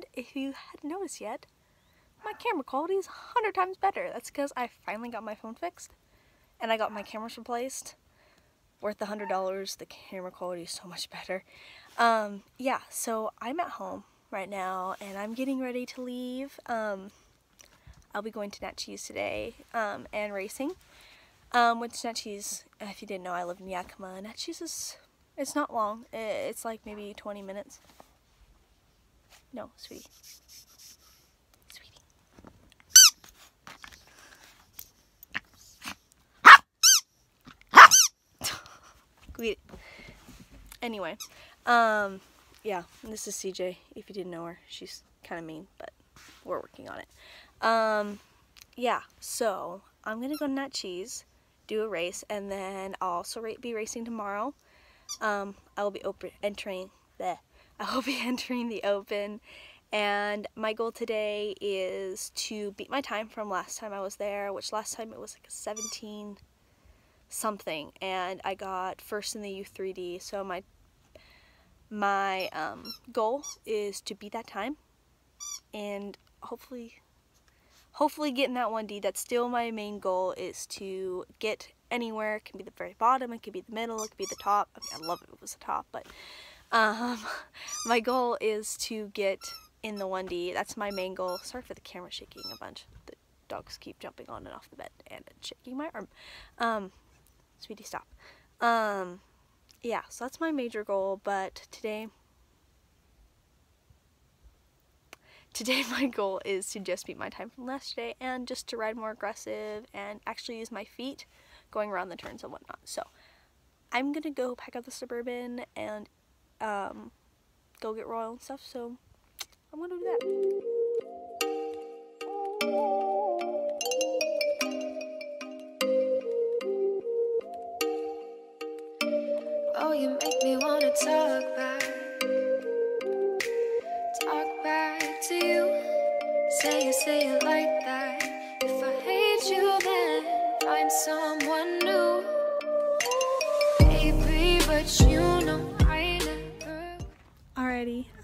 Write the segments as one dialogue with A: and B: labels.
A: And if you hadn't noticed yet, my camera quality is 100 times better. That's because I finally got my phone fixed and I got my cameras replaced. Worth the $100. The camera quality is so much better. Um, yeah, so I'm at home right now and I'm getting ready to leave. Um, I'll be going to Naches today um, and racing. Um, with Naches, if you didn't know, I live in Yakima. Naches is, it's not long. It's like maybe 20 minutes. No, sweetie. Sweetie. Anyway, um, yeah, this is CJ. If you didn't know her, she's kind of mean, but we're working on it. Um, yeah, so I'm gonna go to cheese, do a race, and then I'll also be racing tomorrow. Um, I will be entering the. I will be entering the open, and my goal today is to beat my time from last time I was there, which last time it was like a 17 something, and I got first in the U3D. So my my um, goal is to beat that time, and hopefully hopefully getting that 1D. That's still my main goal is to get anywhere. It can be the very bottom, it could be the middle, it could be the top. I mean, I love it if it was the top, but um, my goal is to get in the 1D. That's my main goal. Sorry for the camera shaking a bunch. The dogs keep jumping on and off the bed and shaking my arm. Um, sweetie, stop. Um, yeah, so that's my major goal, but today Today my goal is to just beat my time from yesterday and just to ride more aggressive and actually use my feet going around the turns and whatnot. So I'm gonna go pack up the Suburban and um, go get Royal and stuff. So I'm gonna do that. Oh, you make me wanna talk back. say you say it like that. If I hate you, then find someone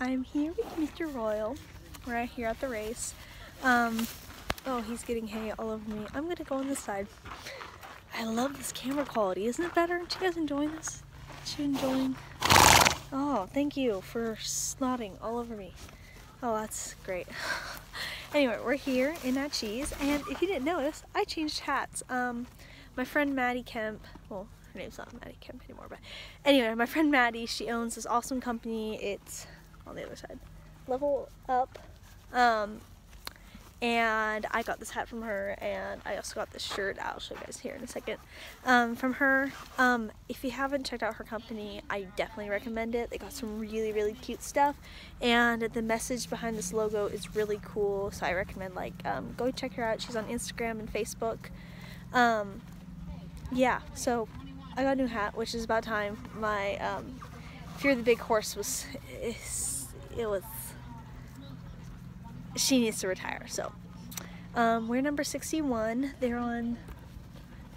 A: I'm here with Mr. Royal. We're right here at the race. Um, oh, he's getting hay all over me. I'm gonna go on this side. I love this camera quality. Isn't it better? Aren't you guys enjoying this? Aren't you enjoying? Oh, thank you for snotting all over me. Oh, that's great. Anyway, we're here in Naches, and if you didn't notice, I changed hats. Um, my friend Maddie Kemp, well, her name's not Maddie Kemp anymore, but anyway, my friend Maddie, she owns this awesome company. It's on the other side. Level Up. Um, and I got this hat from her and I also got this shirt I'll show you guys here in a second um, from her. Um, if you haven't checked out her company I definitely recommend it. They got some really really cute stuff and the message behind this logo is really cool so I recommend like um, go check her out. She's on Instagram and Facebook. Um, yeah so I got a new hat which is about time. My um, Fear the Big Horse was it was she needs to retire. So um, we're number 61. They're on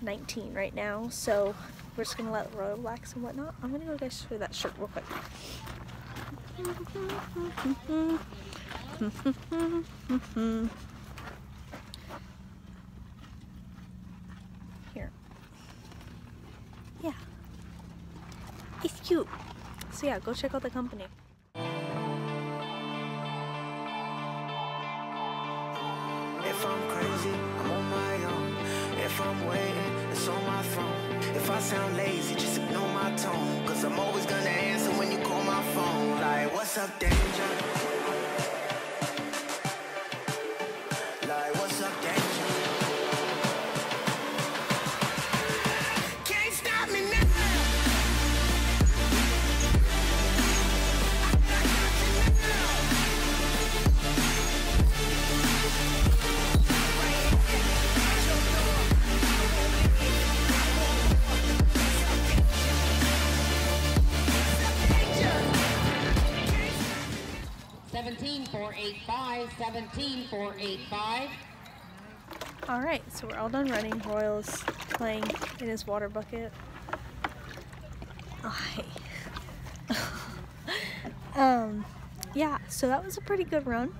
A: 19 right now. So we're just gonna let Royal relax and whatnot. I'm gonna go guys show that shirt real quick. Here. Yeah. It's cute. So yeah, go check out the company. Like, Seventeen four eight five. All right, so we're all done running. Royal is playing in his water bucket. I. um, yeah, so that was a pretty good run.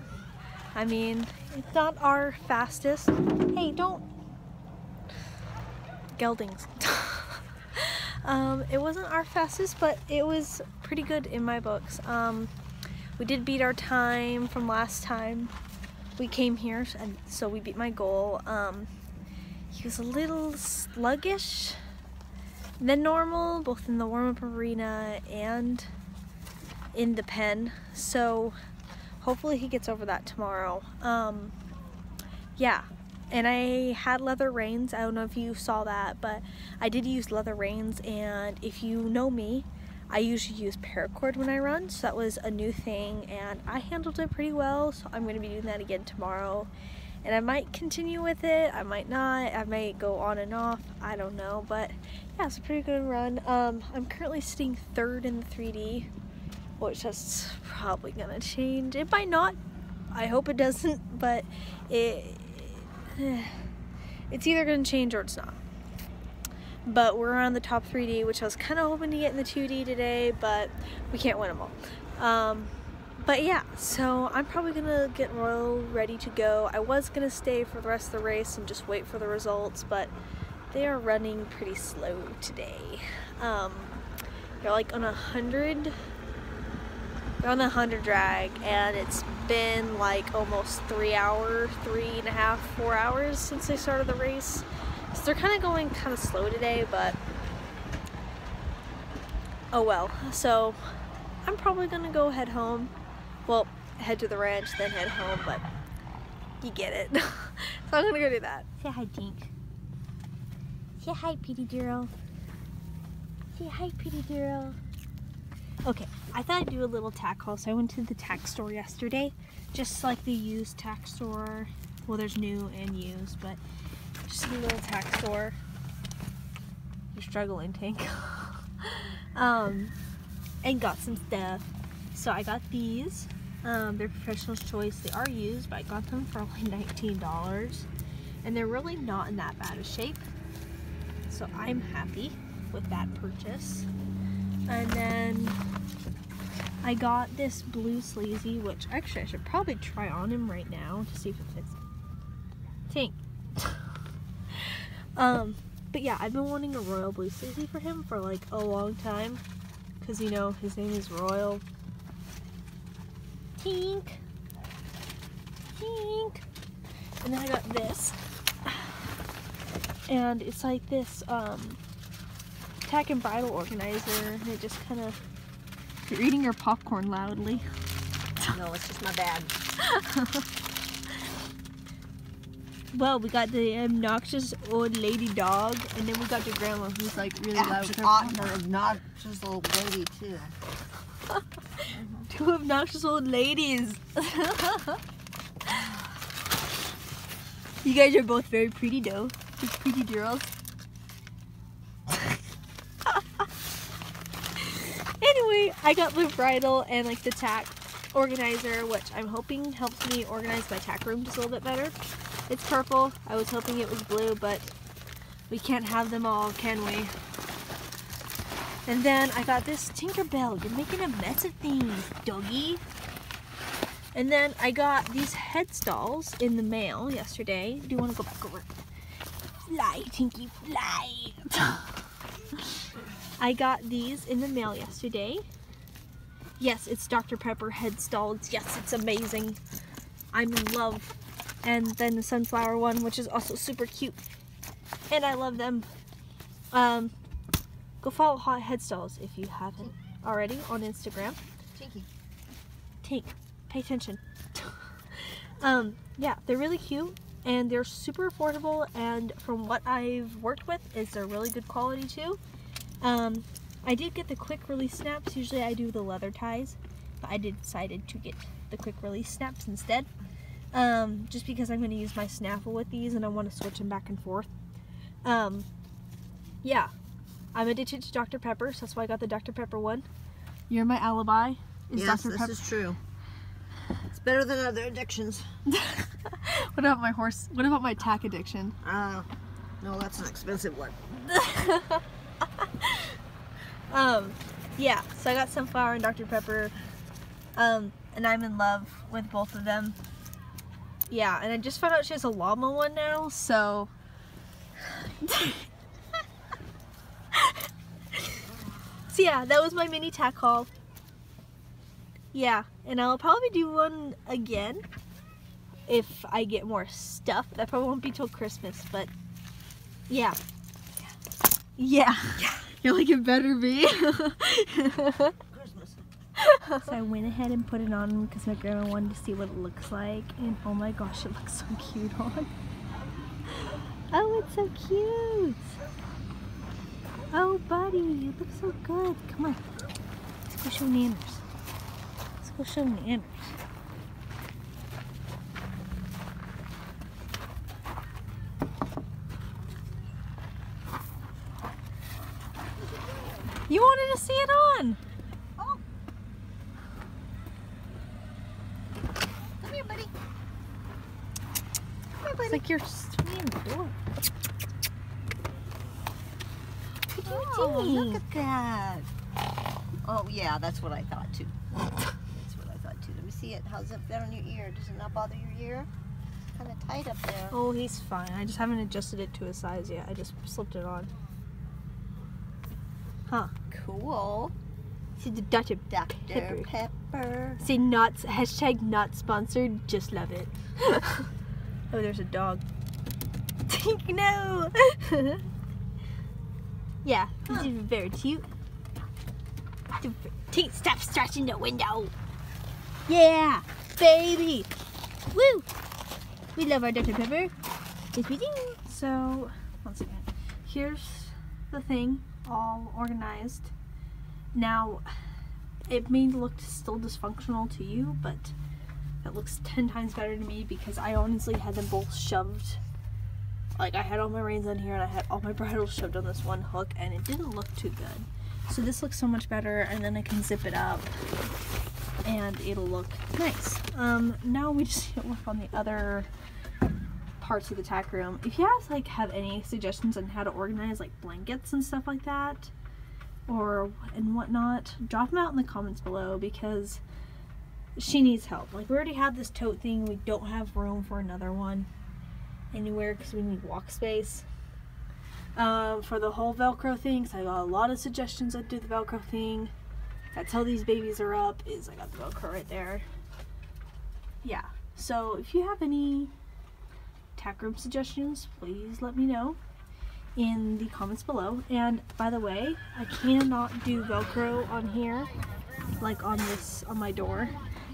A: I mean, it's not our fastest. Hey, don't. Geldings. um, it wasn't our fastest, but it was pretty good in my books. Um, we did beat our time from last time we came here, and so we beat my goal. Um, he was a little sluggish than normal, both in the warm-up arena and in the pen. So hopefully he gets over that tomorrow. Um, yeah, and I had leather reins. I don't know if you saw that, but I did use leather reins. And if you know me, I usually use paracord when I run, so that was a new thing, and I handled it pretty well. So I'm going to be doing that again tomorrow, and I might continue with it. I might not. I might go on and off. I don't know, but yeah, it's a pretty good run. Um, I'm currently sitting third in the 3D, which is probably going to change. It might not. I hope it doesn't, but it it's either going to change or it's not. But we're on the top 3D, which I was kind of hoping to get in the 2D today, but we can't win them all. Um, but yeah, so I'm probably to get Royal ready to go. I was to stay for the rest of the race and just wait for the results, but they are running pretty slow today. Um, they're like on a hundred they're on the 100 drag and it's been like almost three hours, three and a half, four hours since they started the race. So they're kind of going kind of slow today, but oh well. So I'm probably gonna go head home. Well, head to the ranch, then head home, but you get it. so I'm gonna go do that. Say hi, Tink. Say hi, pretty girl. Say hi, pretty girl. Okay, I thought I'd do a little tack haul. So I went to the tack store yesterday, just like the used tack store. Well, there's new and used, but just a little tack store. You're struggling, Tank. um, and got some stuff. So I got these. Um, they're professional's choice. They are used, but I got them for only $19. And they're really not in that bad of shape. So I'm happy with that purchase. And then I got this blue sleazy, which actually I should probably try on him right now to see if it fits. Tink. Um, but yeah, I've been wanting a royal blue sleazy for him for like a long time. Because, you know, his name is Royal. Tink. Tink. And then I got this. And it's like this, um, tack and bridle organizer and it just kind of you're eating your popcorn loudly
B: no it's just my bad
A: well we got the obnoxious old lady dog and then we got the grandma who's like really loud with her
B: obnoxious old lady too.
A: Two obnoxious old ladies. You guys are both very pretty though. Pretty girls. Anyway, I got the bridle and like the tack organizer, which I'm hoping helps me organize my tack room just a little bit better. It's purple. I was hoping it was blue, but we can't have them all, can we? And then I got this Tinkerbell. You're making a mess of things, doggy. And then I got these head stalls in the mail yesterday. Do you want to go back over? Fly, Tinky, fly. I got these in the mail yesterday. Yes, it's Dr. Pepper head stalls. Yes, it's amazing. I'm in love. And then the sunflower one, which is also super cute. And I love them. Um, go follow Hot Head Stalls if you haven't already on Instagram.
B: Tinky.
A: Tink, pay attention. um, yeah, they're really cute and they're super affordable and from what I've worked with is they're really good quality too. Um, I did get the quick release snaps. Usually I do the leather ties, but I decided to get the quick release snaps instead. Um, just because I'm going to use my snaffle with these and I want to switch them back and forth. Um, yeah, I'm addicted to Dr. Pepper, so that's why I got the Dr. Pepper one. You're my alibi.
B: Is yes, Dr. this Pepper. is true. It's better than other addictions.
A: what about my horse? What about my tack addiction?
B: Uh, no, that's an expensive one.
A: um, yeah, so I got sunflower and Dr. Pepper. Um, and I'm in love with both of them. Yeah, and I just found out she has a llama one now, so. so yeah, that was my mini tack haul. Yeah, and I'll probably do one again if I get more stuff. That probably won't be till Christmas, but yeah. Yeah. yeah. You're like, it better be. So I went ahead and put it on because my grandma wanted to see what it looks like. And oh my gosh, it looks so cute on. Oh, it's so cute. Oh, buddy, you look so good. Come on. Let's go show Nanners. Let's go show Nanners. You wanted to see it on.
B: Oh. Come here, buddy. Buddy.
A: It's like you're swinging the door.
B: Oh, look at that. Oh, yeah, that's what I thought too. That's what I thought too. Let me see it. How's it fit on your ear? Does it not bother your ear? Kind of tight up there.
A: Oh, he's fine. I just haven't adjusted it to his size yet. I just slipped it on. Huh.
B: Cool.
A: See the Dr.
B: Dr.
A: Pepper.
B: Pepper.
A: Say not hashtag not sponsored. Just love it. oh, there's a dog. no. yeah, this is very cute. Tink, stop scratching the window. Yeah, baby. Woo. We love our Dr. Pepper. Yes, we do. So, once again, here's the thing all organized. Now, it may look still dysfunctional to you, but it looks 10 times better to me because I honestly had them both shoved. Like, I had all my reins on here and I had all my bridles shoved on this one hook, and it didn't look too good. So, this looks so much better, and then I can zip it up and it'll look nice. Um, now we just need to work on the other parts of the tack room. If you guys like have any suggestions on how to organize like blankets and stuff like that, or and whatnot, drop them out in the comments below because she needs help. Like we already have this tote thing, we don't have room for another one anywhere because we need walk space. Um, for the whole Velcro thing, 'cause I got a lot of suggestions on do the Velcro thing. That's how these babies are up. Is I got the Velcro right there. Yeah. So if you have any tack room suggestions, please let me know in the comments below. And by the way, I cannot do Velcro on here, like on this, on my door,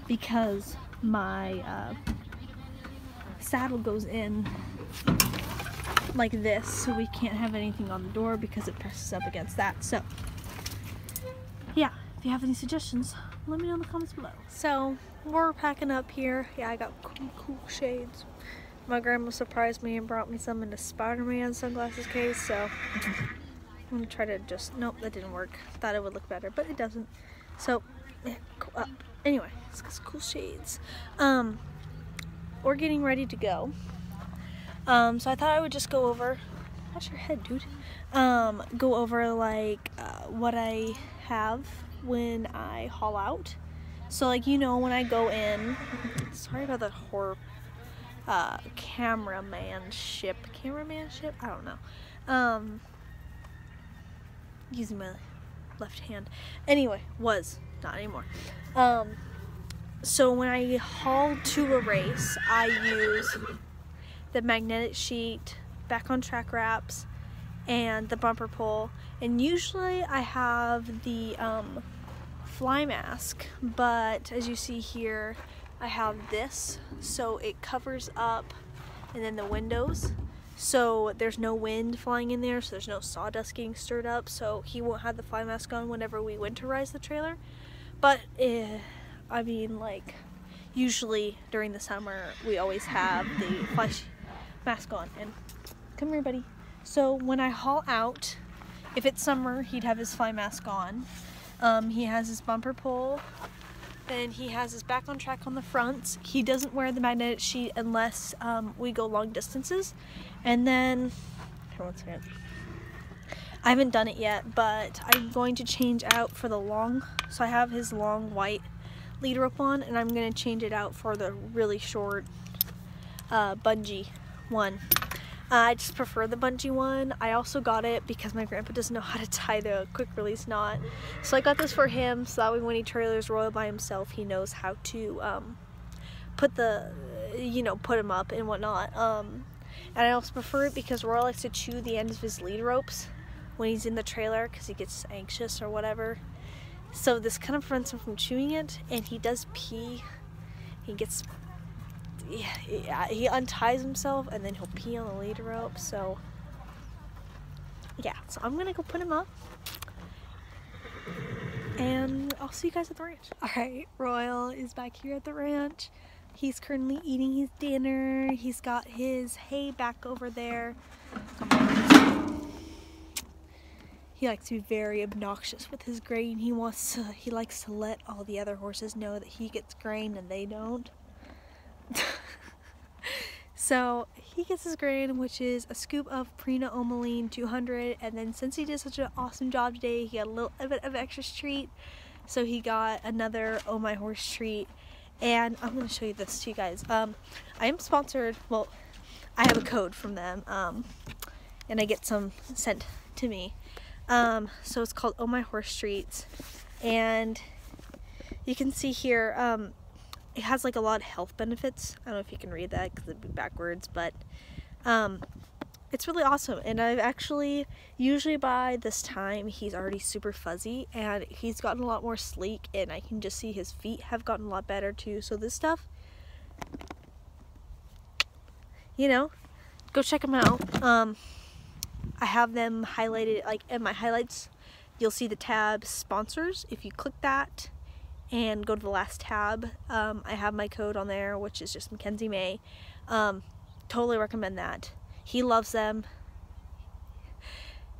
A: because my uh, saddle goes in like this, so we can't have anything on the door because it presses up against that. So, yeah, if you have any suggestions, let me know in the comments below. So, we're packing up here. Yeah, I got cool, cool shades. My grandma surprised me and brought me some in a Spider-Man sunglasses case, so I'm gonna try to just, nope, that didn't work. Thought it would look better, but it doesn't. So, cool. Uh, anyway, it's got cool shades. Um, we're getting ready to go. Um, so I thought I would just go over, watch your head, dude. Um, go over like uh, what I have when I haul out. So like you know when I go in, sorry about that horror uh, cameraman ship, cameraman ship. I don't know. Um, using my left hand. Anyway, was not anymore. Um, so when I haul to a race, I use the magnetic sheet, back on track wraps, and the bumper pull. And usually I have the um, fly mask, but as you see here, I have this, so it covers up and then the windows. So there's no wind flying in there, so there's no sawdust getting stirred up, so he won't have the fly mask on whenever we winterize the trailer. But, eh, I mean, like, usually during the summer, we always have the fly mask on. And come here, buddy. So when I haul out, if it's summer, he'd have his fly mask on. Um, he has his bumper pull. Then he has his back on track on the front. He doesn't wear the magnetic sheet unless um, we go long distances. And then, one second. I haven't done it yet, but I'm going to change out for the long. So I have his long white lead rope on and I'm gonna change it out for the really short uh, bungee one. I just prefer the bungee one. I also got it because my grandpa doesn't know how to tie the quick release knot. So I got this for him so that way when he trailers Royal by himself he knows how to um, put the, you know, put him up and whatnot. Um, and I also prefer it because Royal likes to chew the ends of his lead ropes when he's in the trailer because he gets anxious or whatever. So this kind of prevents him from chewing it and he does pee. He gets yeah, uh, he unties himself and then he'll pee on the lead rope. So yeah, so I'm gonna go put him up and I'll see you guys at the ranch. All right, Royal is back here at the ranch. He's currently eating his dinner. He's got his hay back over there. He likes to be very obnoxious with his grain. He wants to, he likes to let all the other horses know that he gets grain and they don't. so he gets his grain, which is a scoop of Purina Omolene 200. And then since he did such an awesome job today, he got a little bit of extra treat. So he got another Oh My Horse treat. And I'm going to show you this to you guys. Um, I am sponsored, well, I have a code from them. Um, and I get some sent to me. Um, so it's called Oh My Horse Treats. And you can see here, um, it has like a lot of health benefits. I don't know if you can read that because it'd be backwards, but um, it's really awesome. And I've actually, usually by this time, he's already super fuzzy and he's gotten a lot more sleek and I can just see his feet have gotten a lot better too. So this stuff, you know, go check them out. Um, I have them highlighted, like in my highlights, you'll see the tab sponsors. If you click that, and go to the last tab. Um, I have my code on there, which is just McKenzie Mae. Um, totally recommend that. He loves them.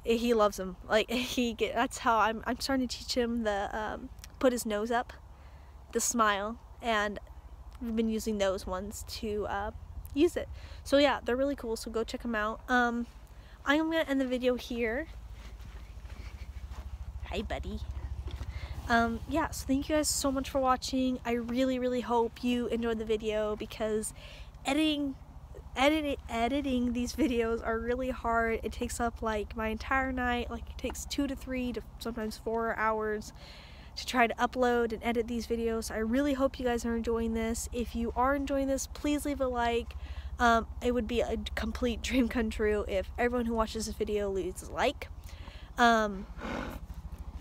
A: He loves them. Like he get. That's how I'm. I'm starting to teach him the um, put his nose up, the smile, and we've been using those ones to uh, use it. So yeah, they're really cool. So go check them out. Um, I'm gonna end the video here. Hi, buddy um, yeah, so thank you guys so much for watching. I really, really hope you enjoyed the video because editing edit, editing these videos are really hard. It takes up like my entire night, like it takes two to three to sometimes four hours to try to upload and edit these videos. I really hope you guys are enjoying this. If you are enjoying this, please leave a like. Um, it would be a complete dream come true if everyone who watches this video leaves a like. Um,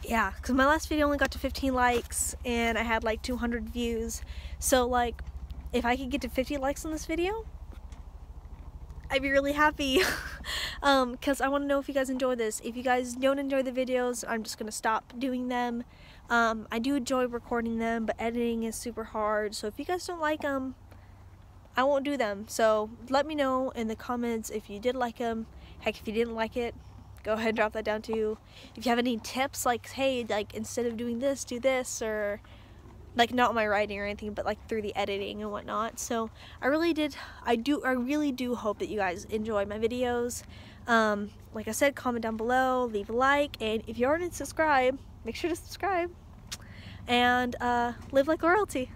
A: yeah, because my last video only got to 15 likes and I had like 200 views. So like, if I could get to 50 likes on this video, I'd be really happy. um, because I want to know if you guys enjoy this. If you guys don't enjoy the videos, I'm just to stop doing them. Um, I do enjoy recording them, but editing is super hard. So if you guys don't like them, I won't do them. So let me know in the comments if you did like them. Heck, if you didn't like it, go ahead and drop that down too. If you have any tips, like, hey, like, instead of doing this, do this, or, like, not my writing or anything, but, like, through the editing and whatnot. So, I really did, I do, I really do hope that you guys enjoy my videos. Um, like I said, comment down below, leave a like, and if you aren't subscribed, make sure to subscribe. And, uh, live like royalty.